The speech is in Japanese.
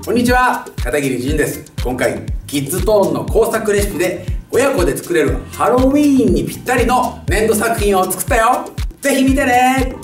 こんにちは片桐仁です。今回キッズトーンの工作レシピで親子で作れるハロウィーンにぴったりの粘土作品を作ったよ。ぜひ見てね。